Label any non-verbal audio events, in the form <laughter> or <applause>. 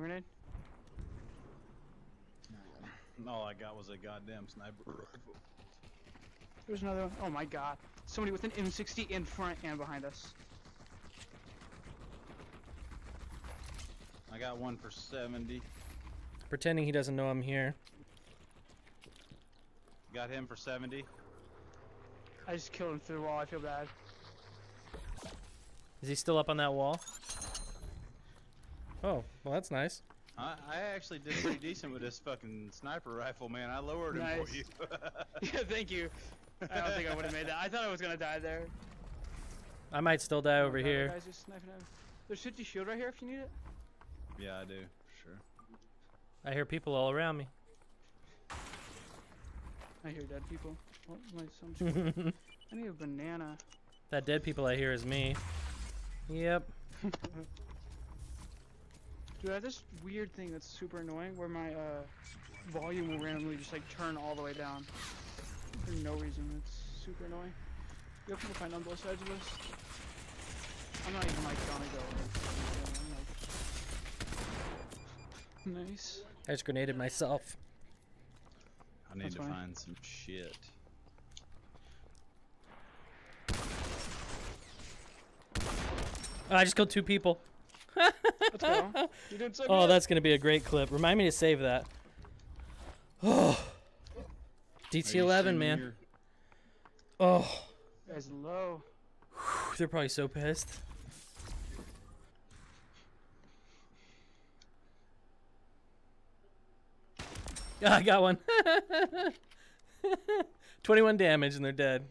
smoke grenade? All I got was a goddamn sniper rifle. There's another one. Oh my god. Somebody with an M60 in front and behind us. I got one for 70. Pretending he doesn't know I'm here. Got him for 70. I just killed him through the wall. I feel bad. Is he still up on that wall? Oh, well that's nice. I, I actually did pretty decent with this fucking sniper rifle, man. I lowered him Nice. for you. <laughs> <laughs> yeah, thank you. I don't think I would have made that. I thought I was gonna die there. I might still die Oh over God, here. Guys just sniping him. There's 50 shield right here if you need it. yeah, I do. Sure. I hear people all around me. I hear dead people. Oh, my some. <laughs> I need a banana. that dead people I hear is me. Yep. Dude, I have this weird thing that's super annoying where my uh, volume will randomly just like turn all the way down for no reason. It's super annoying. You have people find on both sides of this. I'm not even like gonna go. I'm like... Nice. <laughs> I just grenaded myself. I need That's to fine. find some shit. Oh, I just killed two people. Let's go. You're doing so <laughs> Oh, good. that's gonna be a great clip. Remind me to save that. <sighs> Oh, DT11, man. your- Oh, Guys low. they're probably so pissed. Ah, <laughs> I got one. <laughs> 21 damage and they're dead.